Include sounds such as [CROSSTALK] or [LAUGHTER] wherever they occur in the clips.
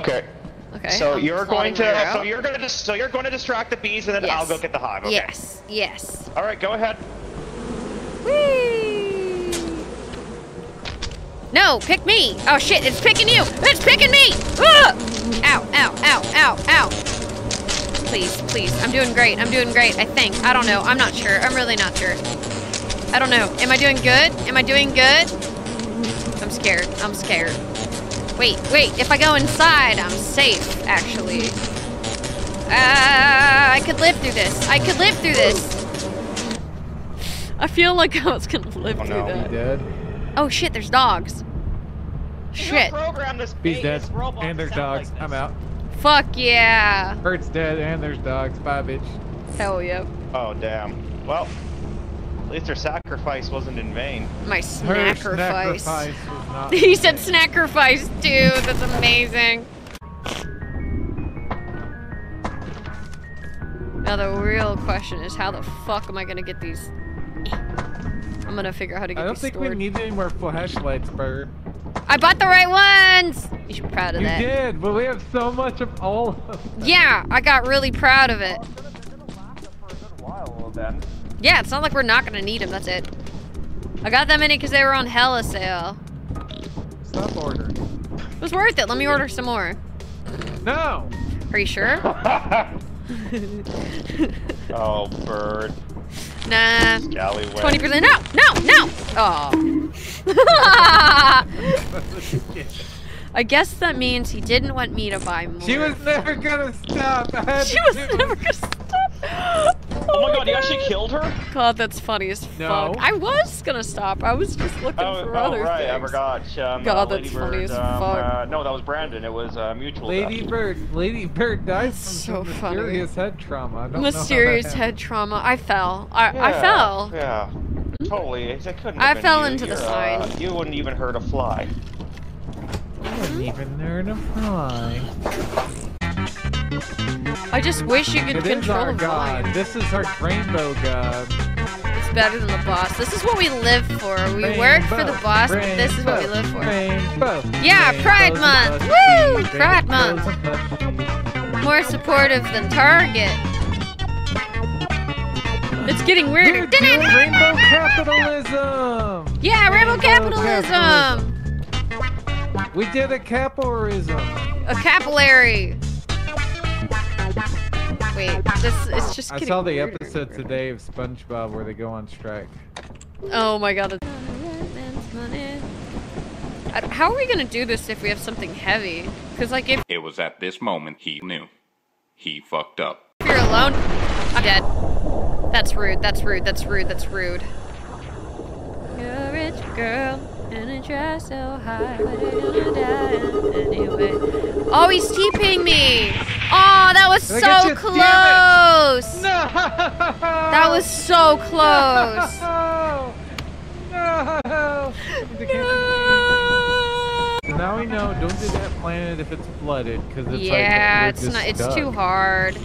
Okay. Okay. So I'm you're going to so you're going to so you're going to distract the bees and then I'll go get the hive. Okay. Yes. Yes. All right, go ahead. Whee! No, pick me! Oh shit, it's picking you! It's picking me! Ah! Ow, ow, ow, ow, ow! Please, please, I'm doing great, I'm doing great, I think. I don't know, I'm not sure, I'm really not sure. I don't know, am I doing good? Am I doing good? I'm scared, I'm scared. Wait, wait, if I go inside, I'm safe, actually. Ah, I could live through this, I could live through this! I feel like I was gonna live Oh, through no. that. Dead. Oh shit, there's dogs. Shit. Program this He's dead. And there's dogs. like I'm out. Fuck yeah. Bert's dead and there's dogs. Bye, bitch. Hell yeah. Oh damn. Well, at least their sacrifice wasn't in vain. My snackerfice. sacrifice was not. [LAUGHS] he said snackerfice too. That's amazing. Now the real question is how the fuck am I gonna get these? I'm gonna figure out how to get these I don't these think stored. we need any more flashlights, Bert. I bought the right ones. You should be proud of You that. did, but we have so much of all of them. Yeah, I got really proud of it. While then. Yeah, it's not like we're not gonna need them. That's it. I got them in it because they were on hella sale. Stop ordering. It was worth it. Let me order some more. No! Are you sure? [LAUGHS] [LAUGHS] oh, bird. nah. Scallywag. 20%. No, no, no. Oh. [LAUGHS] I guess that means he didn't want me to buy more. She was never gonna stop. I had She to was do never gonna stop. Oh my god, you actually killed her? God, that's funny as No. fuck. I was gonna stop. I was just looking Oh, for oh other right, I things. forgot. Um, God, uh, that's Lady funny as um, fuck. Uh, no, that was Brandon. It was uh, mutual. Lady death. Bird, Lady Bird died from so some funny. mysterious head trauma. I don't know how that Mysterious happened. head trauma. I fell. I, I fell. Yeah. Totally. It couldn't I been fell you. into the You're, uh, sign. you wouldn't even hurt a fly. I wouldn't even hurt a fly. I just wish you could It control the god. volume. This is our rainbow god. It's better than the boss. This is what we live for. We work for the Rainbow, boss, but this is what we rainbow, live for. Rainbow. Yeah, Pride Month. Woo! Pride Month. More supportive than Target. It's getting We're weirder. doing rainbow capitalism. Yeah, rainbow Rainbow capitalism. We did a capitalism. A capillary. Wait, this it's just I getting saw the episode today of SpongeBob where they go on strike. Oh my god. Uh, how are we gonna do this if we have something heavy? Because like if It was at this moment he knew. He fucked up. If you're alone, I'm dead. That's rude. That's rude. That's rude. That's rude. You're a rich girl and you try so hard, but you're gonna die anyway. Oh, he's TPing me. Oh, that was so at you, damn close. No! That was so close. [LAUGHS] No! No! No. Now we know, don't do that planet if it's flooded, because it's yeah, like it's not. It's stuck. too hard.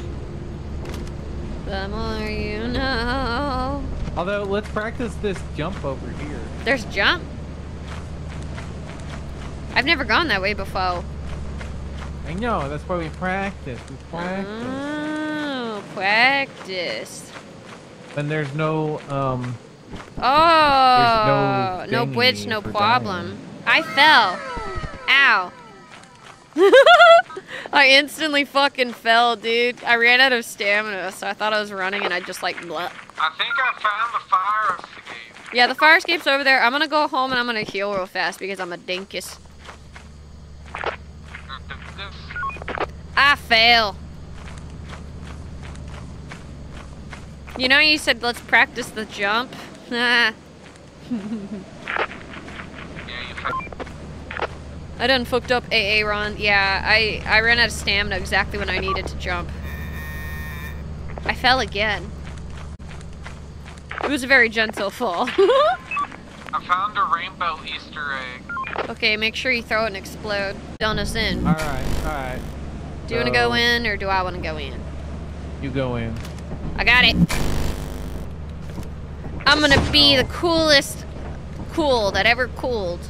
The more you know. Although, let's practice this jump over here. There's jump. I've never gone that way before. I know, that's why we practice. We practice. Oh, practice. And there's no, um, Oh, no, thingy bridge, no for problem. I fell. Ow. [LAUGHS] I instantly fucking fell, dude. I ran out of stamina, so I thought I was running and I just like bleh. I think I found the fire escape. Yeah, the fire escape's over there. I'm gonna go home and I'm gonna heal real fast because I'm a dinkus. I fail. You know you said let's practice the jump? Ah. [LAUGHS] I done fucked up AA run. Yeah, I, I ran out of stamina exactly when I needed to jump. I fell again. It was a very gentle fall. [LAUGHS] I found a rainbow Easter egg. okay, make sure you throw it and explode. Done us in. Alright, alright. Do you want to go in or do I want to go in? You go in. I got it. I'm gonna be the coolest cool that ever cooled.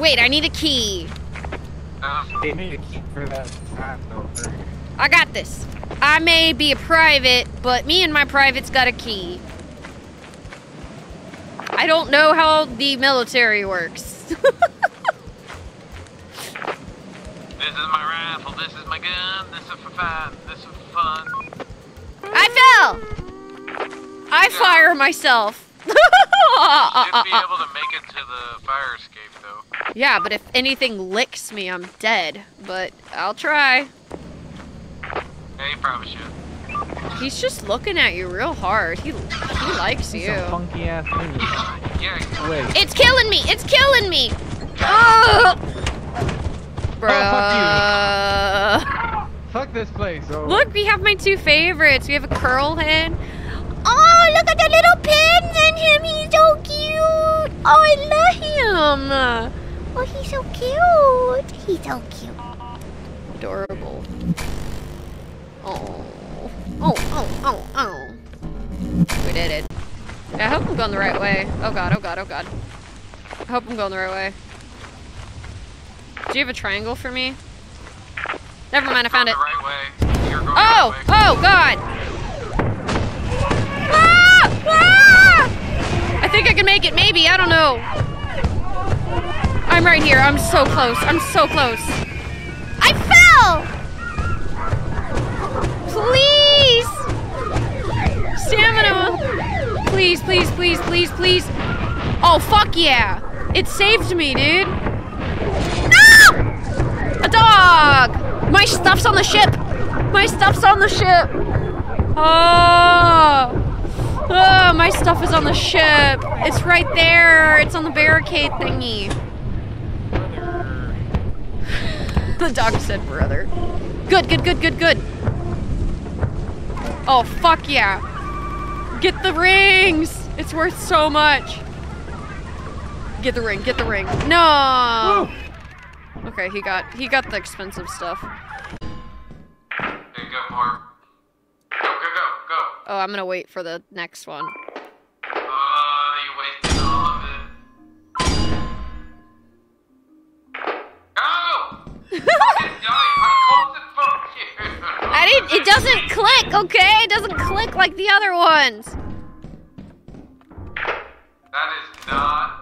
Wait, I need a key. Um, They need a key for that. trap over. I got this. I may be a private, but me and my private's got a key. I don't know how the military works. [LAUGHS] this is my rifle. This is my gun. This is for fun. This is for fun. I fell! I fire myself. Should be [LAUGHS] able to make it to the fire escape though. yeah, but if anything licks me, I'm dead. But I'll try. Yeah, you probably should. He's just looking at you real hard. He he likes you. Some funky ass music. Yeah, Wait. It's killing me! It's killing me! Ah! Oh, Ugh! [LAUGHS] Bruh. Fuck this place. Look, we have my two favorites. We have a coil head. Oh, look at the little pins in him. He's so cute. Oh, I love him. Oh, he's so cute. He's so cute. Adorable. Oh. Oh, oh, oh, oh. We did it. I hope I'm going the right way. Oh god, oh god, oh god. I hope I'm going the right way. Do you have a triangle for me? Never mind, I found it. right way. You're going Oh! right. Oh, God! Ah! Ah! I think I can make it, maybe. I don't know. I'm right here. I'm so close. I'm so close. I fell! Please! Stamina! Please, please, please, please, please. Oh, fuck yeah! It saved me, dude. Dog! My stuff's on the ship! My stuff's on the ship! Oh! Oh, my stuff is on the ship! It's right there! It's on the barricade thingy. [LAUGHS] the dog said brother. Good, good, good, good, good. Oh, fuck yeah. Get the rings! It's worth so much. Get the ring, get the ring. No! Okay, he got he got the expensive stuff. There you go, Mark. Go, go, go, go. Oh, I'm gonna wait for the next one. Uh, you wasted all of it. Go! [LAUGHS] I didn't. It doesn't click. Okay, it doesn't click like the other ones. That is not,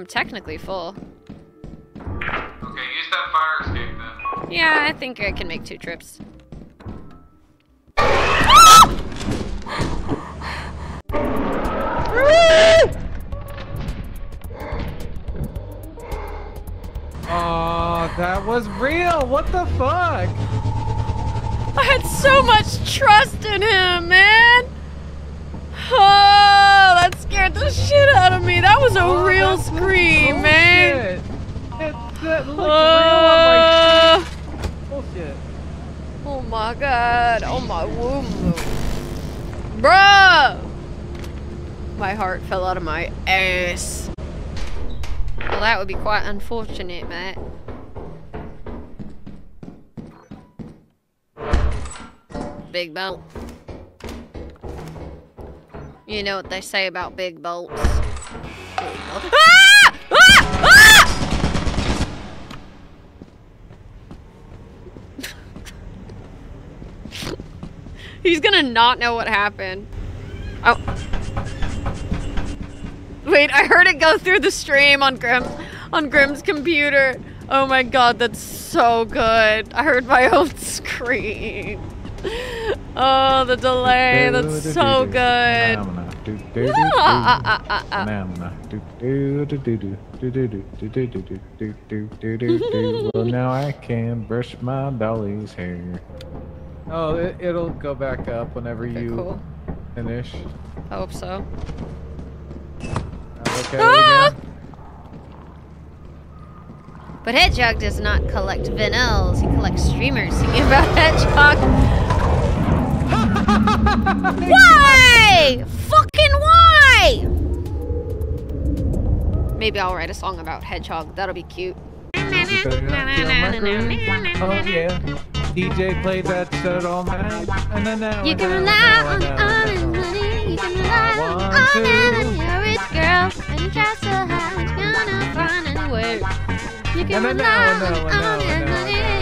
I'm technically full. Okay, use that fire escape then. Yeah, I think I can make two trips. Oh, that was real. What the fuck? I had so much trust in him, man. Oh, that scared the shit out of me. That was a Oh, real scream, man. bullshit. It, that looked Uh, real bullshit. oh my god. Oh my womb. Bruh. My heart fell out of my ass. Well, that would be quite unfortunate, mate. Big bolt. You know what they say about big bolts. Ah! Ah! Ah! He's gonna not know what happened. Oh. Wait, I heard it go through the stream on on Grim's computer. Oh my god, that's so good. I heard my [LAUGHS] own scream. Oh, the delay, that's so good. [LAUGHS] Ah, ah, ah, ah, ah. Well, now I can brush my dolly's hair. Oh, it, it'll go back up whenever Okay, you cool. finish. I hope so. Okay, Ah! But Hedgehog does not collect vinyls. He collects streamers singing about Hedgehog. why? Fucking? Maybe I'll write a song about Hedgehog. That'll be cute. You better not kill my groove. Oh yeah. DJ played that shit all night. And then now, You can rely on now, honest and now. money. You can rely on One, honest money. You're a rich girl and you try so hard, you're gonna find anywhere. You can rely on and now, and now, honest and now, money.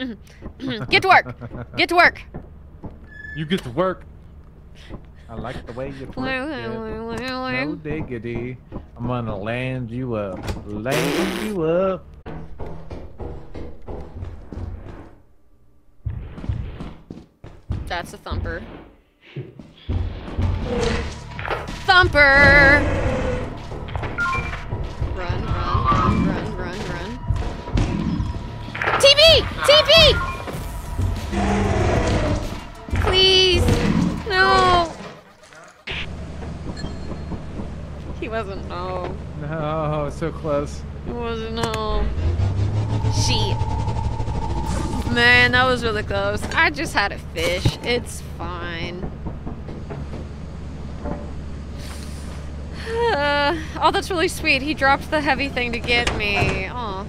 [LAUGHS] Get to work. Get to work. You get to work. I like the way you twerk. it. No diggity. I'm gonna land you up. Land you up. That's a thumper. Thumper! Run, run, run, run, run, run. TV! TV! Please! No! He wasn't, no. No, so close. It wasn't, no. Shit. Man, that was really close. I just had a fish. It's fine. [SIGHS] oh, that's really sweet. He dropped the heavy thing to get me. Aw.